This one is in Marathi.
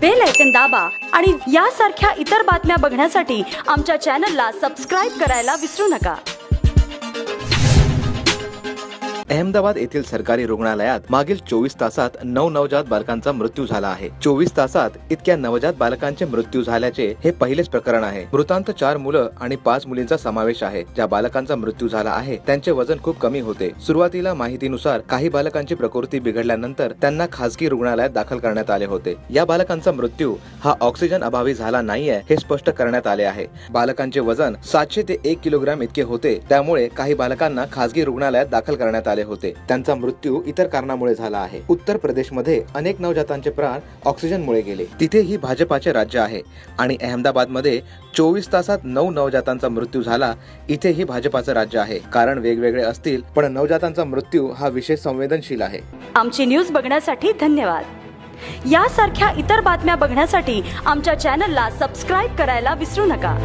बेल ऐकन दाबा आणि यासारख्या इतर बातम्या बघण्यासाठी आमच्या चॅनलला सबस्क्राईब करायला विसरू नका. अहमदाबाद येथील सरकारी रुग्णालयात मागील चोवीस तासात नऊ नवजात बालकांचा मृत्यू झाला आहे. चोवीस तासात इतक्या नवजात बालकांचे मृत्यू झाल्याचे हे पहिलेच प्रकरण आहे. मृतांत चार मुलं आणि पाच मुलींचा समावेश आहे. ज्या बालकांचा मृत्यू झाला आहे त्यांचे वजन खूप कमी होते. सुरुवातीला माहितीनुसार काही बालकांची प्रकृती बिघडल्यानंतर त्यांना खासगी रुग्णालयात दाखल करण्यात आले होते. या बालकांचा मृत्यू हा ऑक्सिजन अभावी झाला नाहीये हे स्पष्ट करण्यात आले आहे. बालकांचे वजन सातशे ते एक किलोग्राम इतके होते त्यामुळे काही बालकांना खासगी रुग्णालयात दाखल करण्यात आले होते. त्यांचा मृत्यू इतर कारणामुळे झाला आहे. उत्तर प्रदेशमध्ये अनेक नवजातांचे प्राण ऑक्सिजनमुळे गेले. तिथेही भाजपाचे राज्य आहे आणि अहमदाबादमध्ये चोवीस तासात नऊ नवजातांचा मृत्यू झाला. इथेही भाजपाचं राज्य आहे. कारण वेगवेगळे असतील पण नवजातांचा मृत्यू हा विषय संवेदनशील आहे. आमची न्यूज बघण्यासाठी धन्यवाद. यासारख्या इतर बातम्या बघण्यासाठी आमच्या चॅनलला सबस्क्राईब करायला विसरू नका.